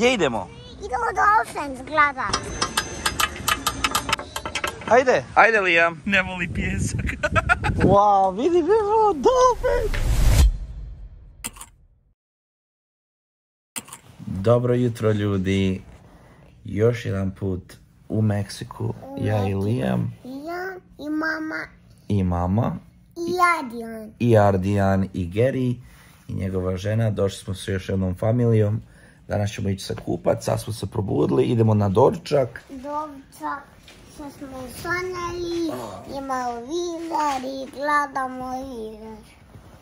Gdje idemo? Idemo Dolphins gledat. Ajde. Ajde Liam. Ne voli pjesak. wow, vidi Bebo, Dolphin. Dobro jutro ljudi. Još jedan put u Meksiku. Ja i Liam Ja i mama i mama i Adrian. i Ardijan i Geri i njegova žena. Došli smo s još jednom familijom. Danas ćemo ići se kupat, sad smo se probudili, idemo na doručak. Dovčak što smo sanjali, imamo vizor i gledamo vizor.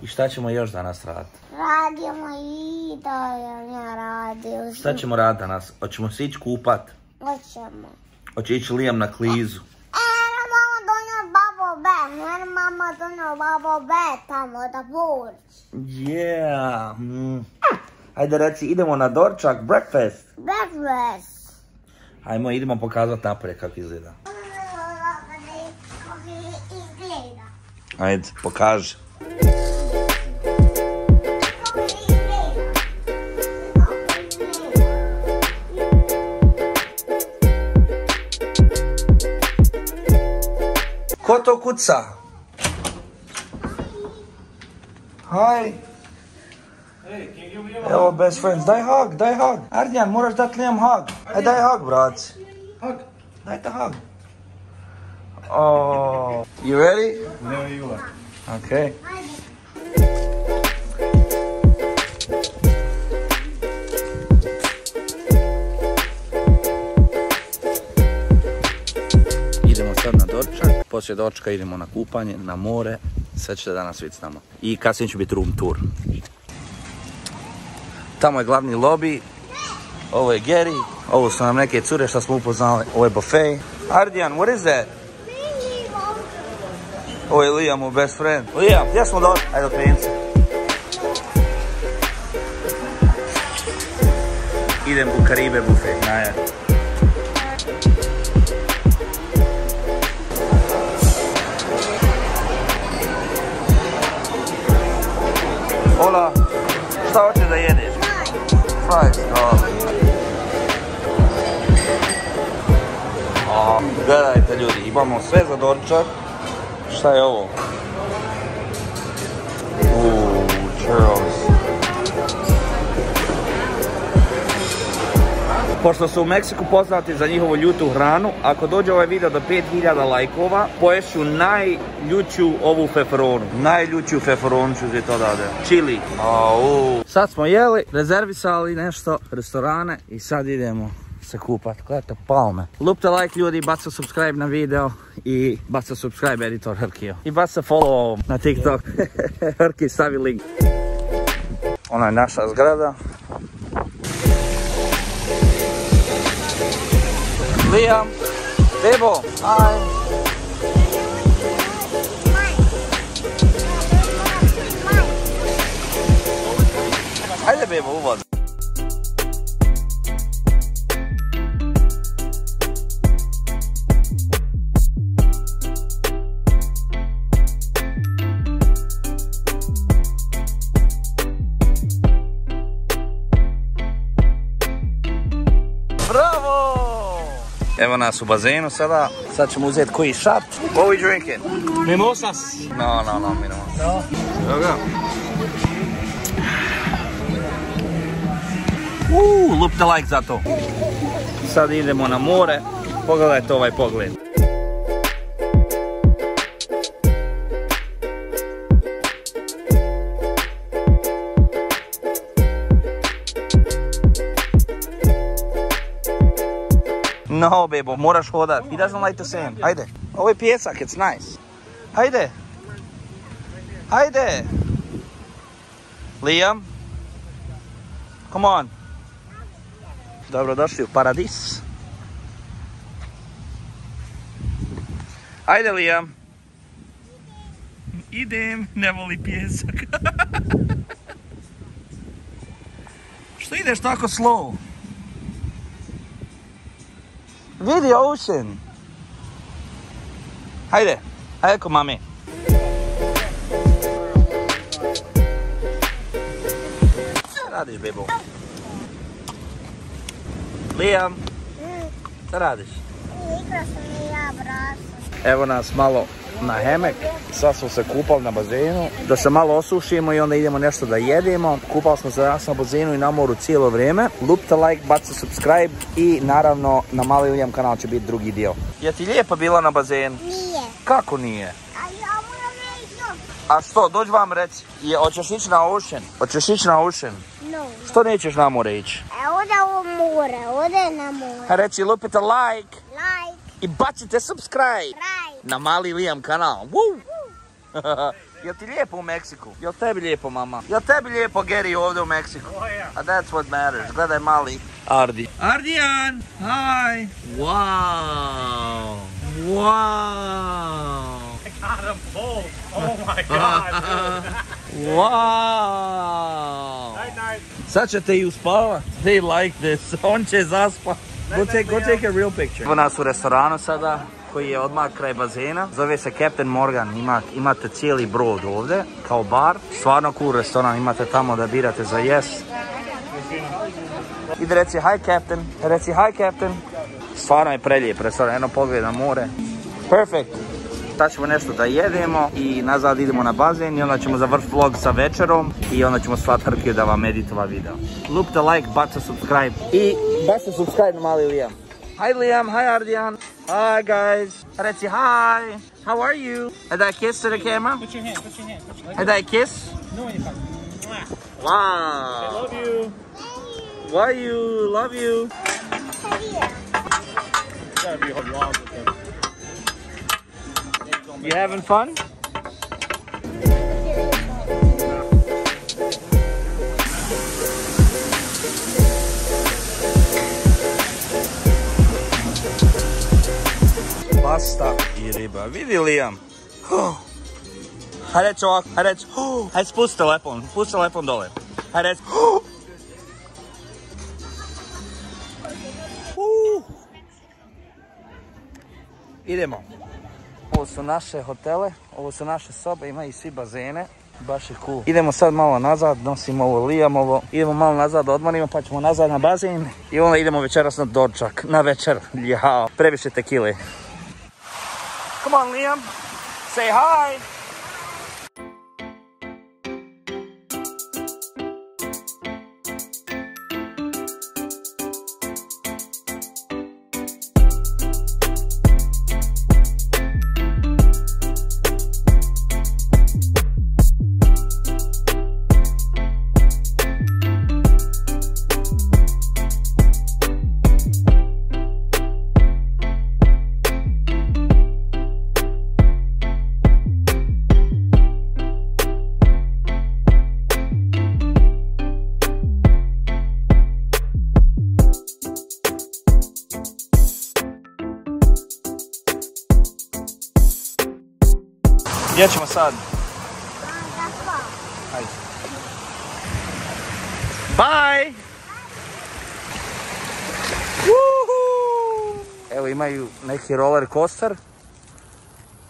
I šta ćemo još danas raditi? Radimo i ja radio. Šta ćemo raditi danas? Hoćemo se ići kupat? Hoćemo. Hoće ići Liam na klizu. E, ne mama donio babo be, ne mama donio babo be tamo da burć. Yeah. Mm. Ajde reci, idemo na doručak, breakfast. Breakfast. Ajmo, idemo pokazati naprijed kako izgleda. Ajde, pokaži. Ko to kuca? Hi. Evo, best friends, daj hug, daj hug. Ardijan, moraš dati Liam hug. Aj, daj hug, brat. Hug. Dajte hug. Oh, you ready? No, you are. Okay. Idemo sad na doručak, poslije doručka idemo na kupanje, na more, sve ćete danas vidjeti s nama. I kasnije će biti room tour. Tamo je glavni lobby, ovo je Gary, ovo su nam neke cure što smo upoznali, ovo je buffet. Ardijan, what is that? Ovo je Liamov best friend. Liam, gdje smo došli? Ajde, okreni se. Idem u Karibe buffet, naja. Doručak. Šta je ovo? Uuu, churros. Pošto su u Meksiku poznati za njihovu ljutu hranu, ako dođe ovaj video do 5000 lajkova, poješu najljuću ovu feferonu. Najljuću feferonu ću ti to dade. Chili. Au. Sad smo jeli, rezervisali nešto, restorane i sad idemo se kupat. Gledajte palme. Lupte like ljudi, baca subscribe na video i baca subscribe editor Hrkio. I baca follow na TikTok. Hrki stavi link. Ona je naša zgrada. Liam, Bebo, hi. Ajde Bebo, u Evo nas u bazenu sada. Sad ćemo uzeti koji šat. What we drinking? Mimosas. No, no, no, mi ne No. Evo ga. Uuu, lupte like za to. Sad idemo na more. Pogledajte ovaj pogled. No, bebo, moraš hodat. He doesn't like the sand. Ajde. Ovo je pjesak, it's nice. Ajde. Ajde. Liam. Come on. Dobrodošli u paradis. Ajde Liam. Idem, ne voli pjesak. Što ideš tako slow? Vidi ocean. Hajde, hajde ko mami. Šta radiš, bebo? Liam, šta radiš? igra sam i ja. Evo nas malo na hemek. Sad smo se kupali na bazenu. Da se malo osušimo i onda idemo nešto da jedemo. Kupali smo se danas na bazenu i na moru cijelo vrijeme. Lupite like, bacite subscribe i naravno na Mali William kanal će biti drugi dio. Je ti lijepo bila na bazenu? Nije. Kako nije? A reći što, dođi vam reci. Je, hoćeš ići na ocean? Hoćeš ići na ocean? no. Što nećeš na more ići? E, ode u more, ode na more. A reci lupite like Like, i bacite subscribe right. Na Mali Liam kanal. Woo! Jel ti lijepo u Meksiku? Jel tebi lijepo, mama? Jel tebi lijepo, Gary, ovdje u Meksiku? A that's what matters. Gledaj mali. Ardi. Ardijan! Hi! Wow! Wow! I got him both. Oh my god. Wow! night night. Sad ćete i uspavat. They like this. On će zaspat. Go take, go take a real picture. Evo nas u restoranu sada koji je odmah kraj bazena. Zove se Captain Morgan. Ima, imate cijeli brod ovdje kao bar. Stvarno cool restoran. Imate tamo da birate za jes. Ide reci hi Captain. Reci hi Captain. Stvarno je prelijep restoran. Jedno pogled na more. Perfect. Sad ćemo nešto da jedemo i nazad idemo na bazen i onda ćemo završiti vlog sa večerom i onda ćemo svat Hrkiju da vam editova video. Lupite like, baca subscribe i baca subscribe na mali Liam. Hi Liam, hi Ardian. Hi guys. Reci hi. How are you? And I kiss to the camera? Put your hand, put your hand, put your And I kiss? No, you. Wow. Love you. Why you? Love you. Here. Gotta be long with him. You having fun? Riba. Vidi Liam. Hajde reći ovako, hajde reći. Hajde spusti telefon, spusti telefon dole. Hajde reći. Idemo. Ovo su naše hotele, ovo su naše sobe, imaju svi bazene. Baš je cool. Idemo sad malo nazad, nosimo ovo Liamovo. Idemo malo nazad odmorimo pa ćemo nazad na bazen. I onda idemo večeras na dočak, na večer. Jao, previše tekile. Come on Liam, say hi. Gdje ćemo sad? Ajde. Bye! Evo imaju neki roller coaster.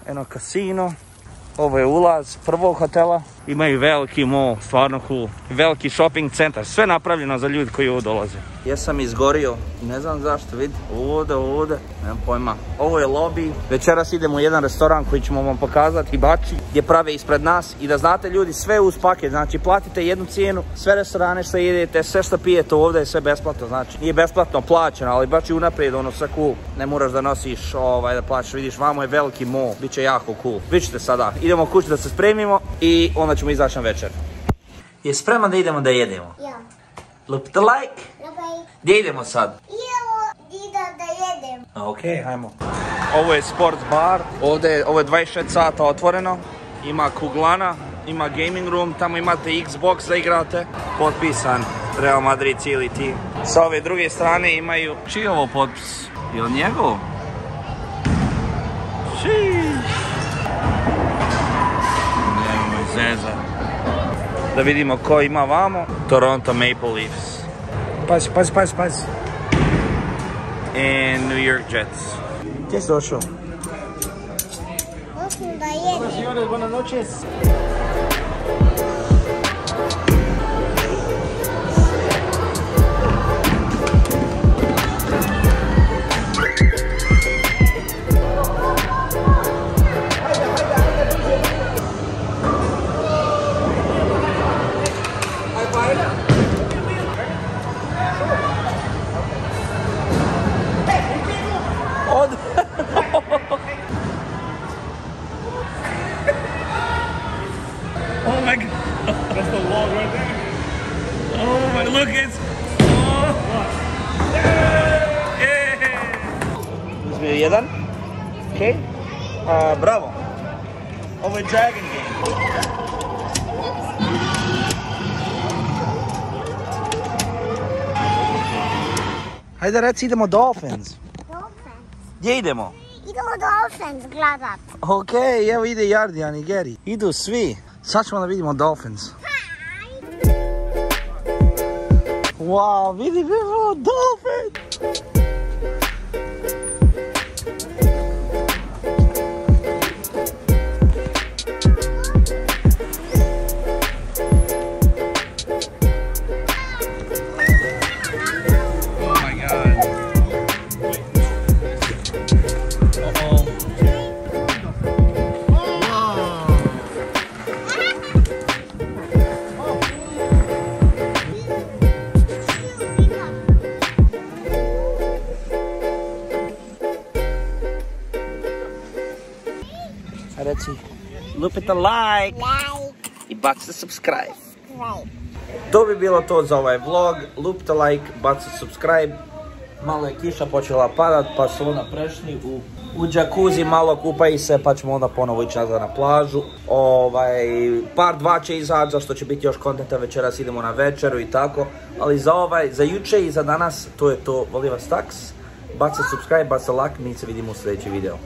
Eno kasino. Ovo je ulaz prvog hotela. Imaju veliki mall, stvarno cool. Veliki shopping centar, sve napravljeno za ljudi koji ovdje dolaze. Jesam izgorio, ne znam zašto, vidi, ovdje, ovdje, nemam pojma. Ovo je lobby, večeras idemo u jedan restoran koji ćemo vam pokazati, bači, gdje prave ispred nas. I da znate ljudi, sve uz paket, znači platite jednu cijenu, sve restorane što idete, sve što pijete ovdje je sve besplatno, znači nije besplatno plaćeno, ali baš i unaprijed, ono sve cool. Ne moraš da nosiš, ovaj, da plaćaš, vidiš, vamo je veliki mall, bit će jako cool. Vidite sada, idemo kući da se spremimo i onda ćemo izaći na večer. Je spreman da idemo da jedemo? Ja. Lupite like! Okej. Gdje idemo sad? Idemo ida da jedem. Ok, hajmo. Ovo je sports bar, ovdje je, ovo je 26 sata otvoreno. Ima kuglana, ima gaming room, tamo imate Xbox da igrate. Potpisan Real Madrid cijeli tim. Sa ove druge strane imaju... Čiji je ovo potpis? Je li njegov? Šiš. Nemoj zeza. Da vidimo ko ima vamo. Toronto Maple Leafs. Passe, passe, passe, passe. And New York Jets. ¿Qué es Osho? Buenas noches. Hajde reci idemo Dolphins. Dolphins. Gdje idemo? Idemo Dolphins gledat. Ok, evo ide Jardijan i Geri. Idu svi. Sad ćemo da vidimo Dolphins. Wow, vidi, vidimo Dolphins! Reci, lupite like Like. i bacite subscribe. Right. To bi bilo to za ovaj vlog. Lupite like, bacite subscribe. Malo je kiša počela padat pa su onda prešli u, u džakuzi, malo kupaju se pa ćemo onda ponovo ići nazad na plažu. Ovaj, par dva će izaći zašto će biti još kontenta večeras idemo na večeru i tako. Ali za ovaj, za juče i za danas to je to. Volim vas taks. Bacite subscribe, bacite like, mi se vidimo u sljedeći video.